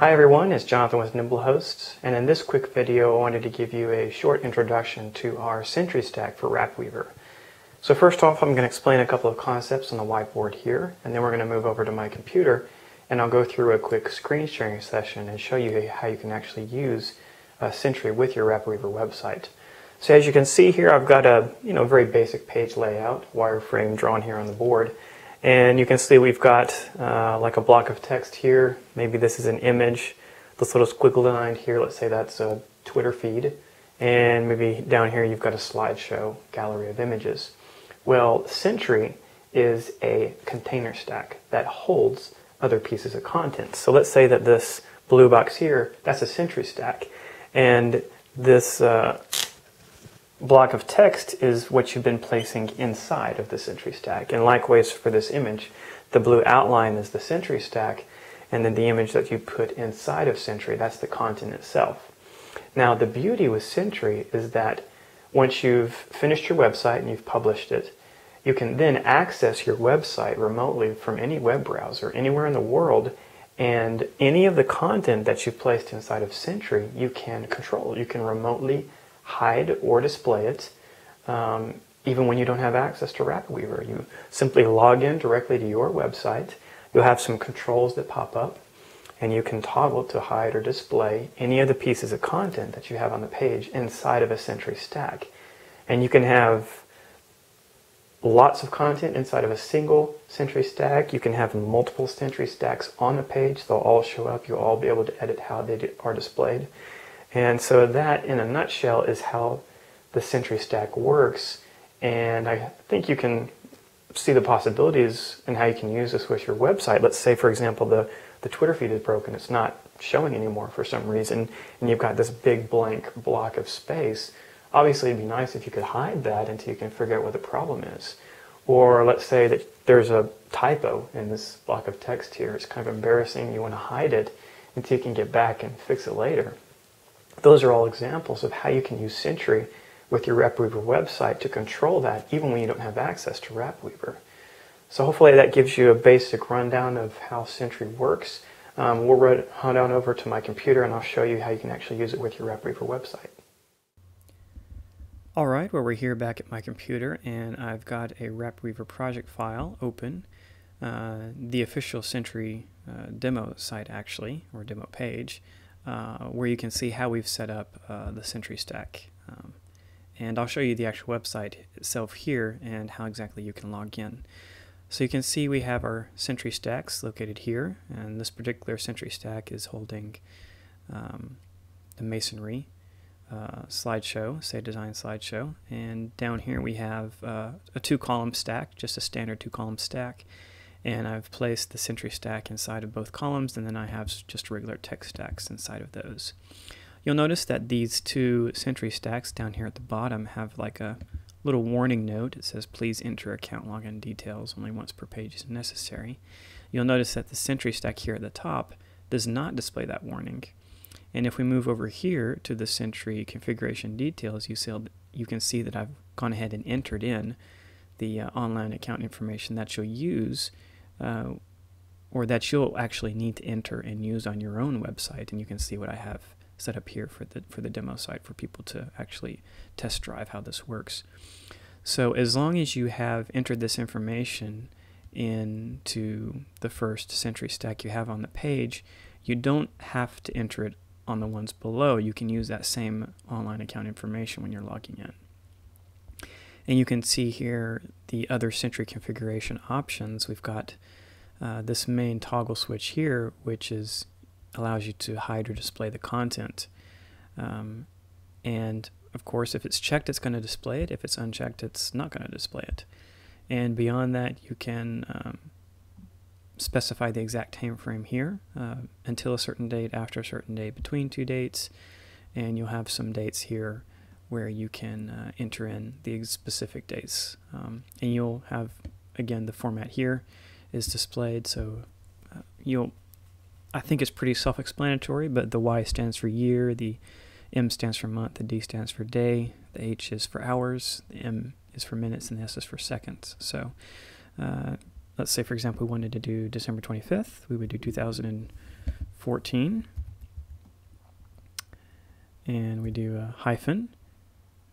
Hi everyone, it's Jonathan with NimbleHost, and in this quick video I wanted to give you a short introduction to our Sentry Stack for RapidWeaver. So first off, I'm going to explain a couple of concepts on the whiteboard here, and then we're going to move over to my computer, and I'll go through a quick screen sharing session and show you how you can actually use uh, Sentry with your RapidWeaver website. So as you can see here, I've got a you know very basic page layout, wireframe drawn here on the board. And you can see we've got uh, like a block of text here. Maybe this is an image. This little squiggle line here, let's say that's a Twitter feed. And maybe down here you've got a slideshow gallery of images. Well, Sentry is a container stack that holds other pieces of content. So let's say that this blue box here, that's a Sentry stack. And this uh, block of text is what you've been placing inside of the Sentry stack. And likewise for this image, the blue outline is the Sentry stack, and then the image that you put inside of Sentry, that's the content itself. Now the beauty with Sentry is that once you've finished your website and you've published it, you can then access your website remotely from any web browser anywhere in the world and any of the content that you've placed inside of Sentry you can control. You can remotely hide or display it um, even when you don't have access to RapidWeaver. You simply log in directly to your website. You'll have some controls that pop up and you can toggle to hide or display any of the pieces of content that you have on the page inside of a Sentry stack. And you can have lots of content inside of a single Sentry stack. You can have multiple Sentry stacks on the page. They'll all show up. You'll all be able to edit how they are displayed. And so that, in a nutshell, is how the Sentry stack works. And I think you can see the possibilities and how you can use this with your website. Let's say, for example, the, the Twitter feed is broken. It's not showing anymore for some reason, and you've got this big blank block of space. Obviously, it'd be nice if you could hide that until you can figure out what the problem is. Or let's say that there's a typo in this block of text here. It's kind of embarrassing. You want to hide it until you can get back and fix it later. Those are all examples of how you can use Sentry with your RapidWeaver website to control that even when you don't have access to RapidWeaver. So hopefully that gives you a basic rundown of how Sentry works. Um, we'll run on over to my computer and I'll show you how you can actually use it with your RapidWeaver website. Alright, well we're here back at my computer and I've got a RapidWeaver project file open. Uh, the official Sentry uh, demo site actually, or demo page. Uh, where you can see how we've set up uh, the Sentry stack. Um, and I'll show you the actual website itself here and how exactly you can log in. So you can see we have our Sentry stacks located here, and this particular Sentry stack is holding um, the masonry uh, slideshow, say design slideshow, and down here we have uh, a two column stack, just a standard two column stack, and I've placed the Sentry stack inside of both columns and then I have just regular text stacks inside of those. You'll notice that these two Sentry stacks down here at the bottom have like a little warning note. It says please enter account login details only once per page is necessary. You'll notice that the Sentry stack here at the top does not display that warning. And if we move over here to the Sentry configuration details, you, see, you can see that I've gone ahead and entered in the uh, online account information that you'll use uh, or that you'll actually need to enter and use on your own website. And you can see what I have set up here for the, for the demo site for people to actually test drive how this works. So as long as you have entered this information into the first Sentry stack you have on the page, you don't have to enter it on the ones below. You can use that same online account information when you're logging in. And you can see here the other Sentry configuration options. We've got uh, this main toggle switch here, which is allows you to hide or display the content. Um, and of course, if it's checked, it's going to display it. If it's unchecked, it's not going to display it. And beyond that, you can um, specify the exact time frame here uh, until a certain date, after a certain date, between two dates, and you'll have some dates here where you can uh, enter in the specific dates. Um, and you'll have, again, the format here is displayed. So uh, you'll, I think it's pretty self-explanatory, but the Y stands for year, the M stands for month, the D stands for day, the H is for hours, the M is for minutes, and the S is for seconds. So uh, let's say, for example, we wanted to do December 25th, we would do 2014. and we do a hyphen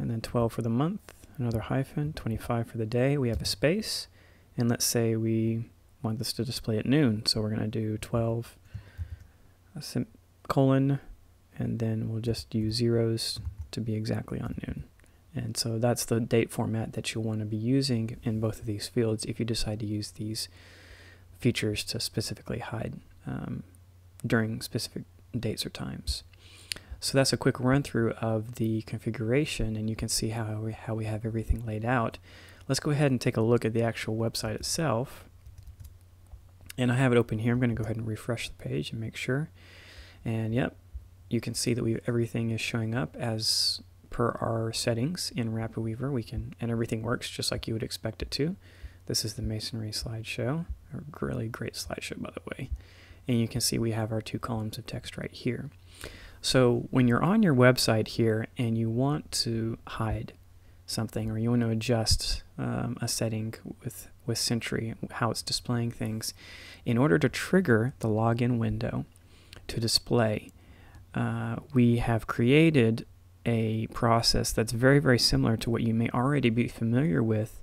and then 12 for the month another hyphen 25 for the day. We have a space and let's say we want this to display at noon. So we're going to do 12 colon and then we'll just use zeros to be exactly on noon. And so that's the date format that you'll want to be using in both of these fields if you decide to use these features to specifically hide um, during specific dates or times. So that's a quick run through of the configuration and you can see how we, how we have everything laid out. Let's go ahead and take a look at the actual website itself. And I have it open here. I'm going to go ahead and refresh the page and make sure. And yep, you can see that we everything is showing up as per our settings in RapidWeaver. We can and everything works just like you would expect it to. This is the masonry slideshow, a really great slideshow by the way. And you can see we have our two columns of text right here. So when you're on your website here and you want to hide something or you want to adjust um, a setting with, with Sentry, how it's displaying things, in order to trigger the login window to display, uh, we have created a process that's very, very similar to what you may already be familiar with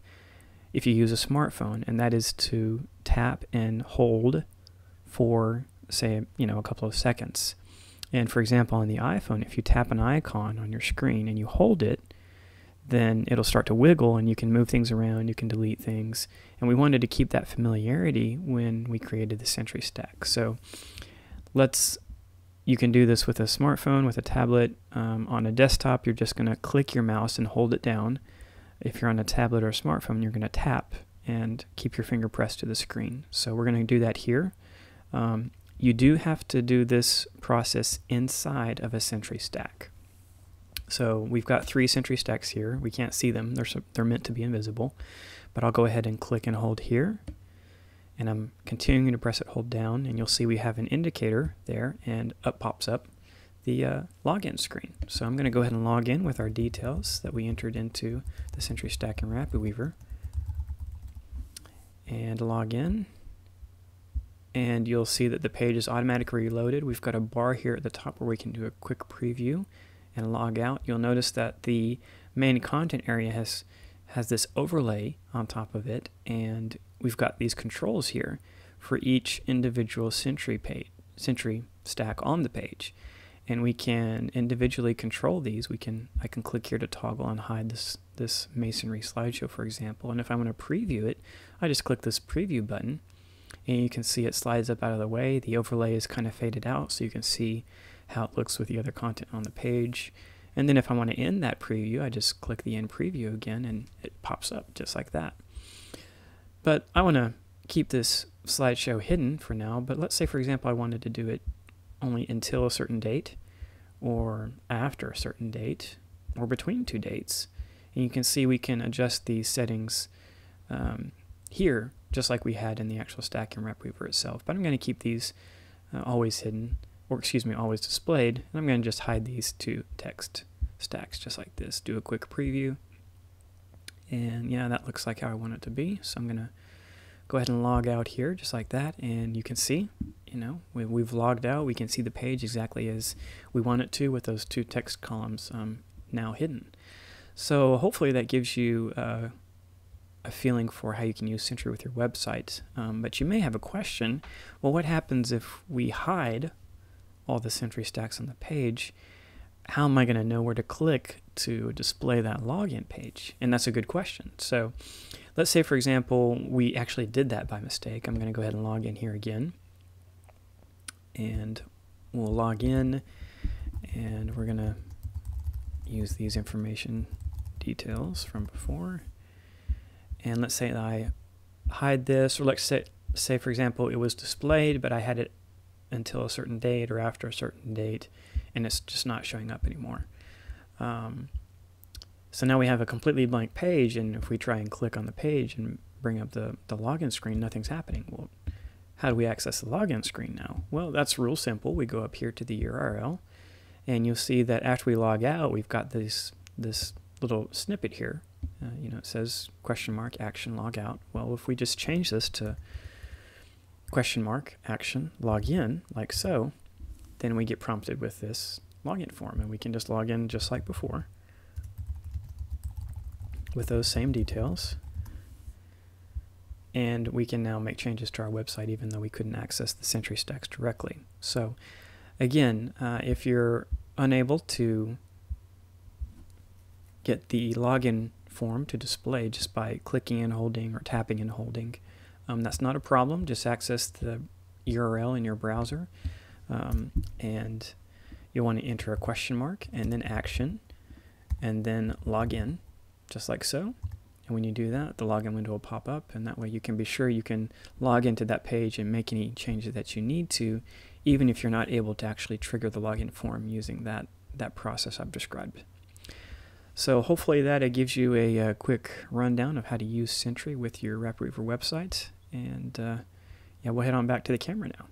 if you use a smartphone, and that is to tap and hold for, say, you know, a couple of seconds. And for example, on the iPhone, if you tap an icon on your screen and you hold it, then it'll start to wiggle and you can move things around, you can delete things. And we wanted to keep that familiarity when we created the Sentry Stack. So let's you can do this with a smartphone, with a tablet. Um, on a desktop, you're just going to click your mouse and hold it down. If you're on a tablet or a smartphone, you're going to tap and keep your finger pressed to the screen. So we're going to do that here. Um, you do have to do this process inside of a Sentry stack. So we've got three Sentry stacks here. We can't see them. They're, they're meant to be invisible. But I'll go ahead and click and hold here and I'm continuing to press it hold down and you'll see we have an indicator there and up pops up the uh, login screen. So I'm going to go ahead and log in with our details that we entered into the Sentry Stack and RapidWeaver and log in and you'll see that the page is automatically reloaded. We've got a bar here at the top where we can do a quick preview and log out. You'll notice that the main content area has has this overlay on top of it and we've got these controls here for each individual Sentry page, Sentry stack on the page. And we can individually control these. We can I can click here to toggle and hide this this masonry slideshow, for example. And if I want to preview it, I just click this preview button and you can see it slides up out of the way. The overlay is kind of faded out so you can see how it looks with the other content on the page. And then if I want to end that preview, I just click the end preview again and it pops up just like that. But I want to keep this slideshow hidden for now, but let's say, for example, I wanted to do it only until a certain date, or after a certain date, or between two dates. And you can see we can adjust these settings um, here, just like we had in the actual stack in RapidWeaver itself. But I'm going to keep these uh, always hidden, or excuse me, always displayed, and I'm going to just hide these two text stacks just like this. Do a quick preview. And yeah, that looks like how I want it to be. So I'm going to go ahead and log out here just like that. And you can see, you know, we, we've logged out. We can see the page exactly as we want it to with those two text columns um, now hidden. So hopefully that gives you uh, a feeling for how you can use Sentry with your website. Um, but you may have a question, well, what happens if we hide all the Sentry stacks on the page how am I going to know where to click to display that login page? And that's a good question. So let's say, for example, we actually did that by mistake. I'm going to go ahead and log in here again. And we'll log in and we're going to use these information details from before. And let's say I hide this, or let's say, say for example, it was displayed, but I had it until a certain date or after a certain date and it's just not showing up anymore. Um, so now we have a completely blank page, and if we try and click on the page and bring up the, the login screen, nothing's happening. Well, how do we access the login screen now? Well, that's real simple. We go up here to the URL, and you'll see that after we log out, we've got this this little snippet here. Uh, you know, it says question mark action log out. Well, if we just change this to question mark action log in, like so, then we get prompted with this login form and we can just log in just like before with those same details and we can now make changes to our website even though we couldn't access the Sentry stacks directly. So again, uh, if you're unable to get the login form to display just by clicking and holding or tapping and holding, um, that's not a problem. Just access the URL in your browser um, and you'll want to enter a question mark and then action and then log in just like so. And when you do that, the login window will pop up and that way you can be sure you can log into that page and make any changes that you need to, even if you're not able to actually trigger the login form using that, that process I've described. So hopefully that uh, gives you a, a, uh, quick rundown of how to use Sentry with your RapidWeaver website. And uh, yeah, we'll head on back to the camera now.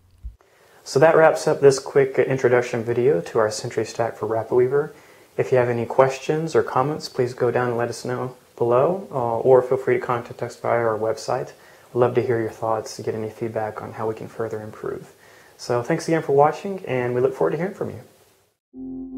So that wraps up this quick introduction video to our Sentry Stack for RapidWeaver. If you have any questions or comments, please go down and let us know below, uh, or feel free to contact us via our website. We'd love to hear your thoughts, get any feedback on how we can further improve. So thanks again for watching, and we look forward to hearing from you.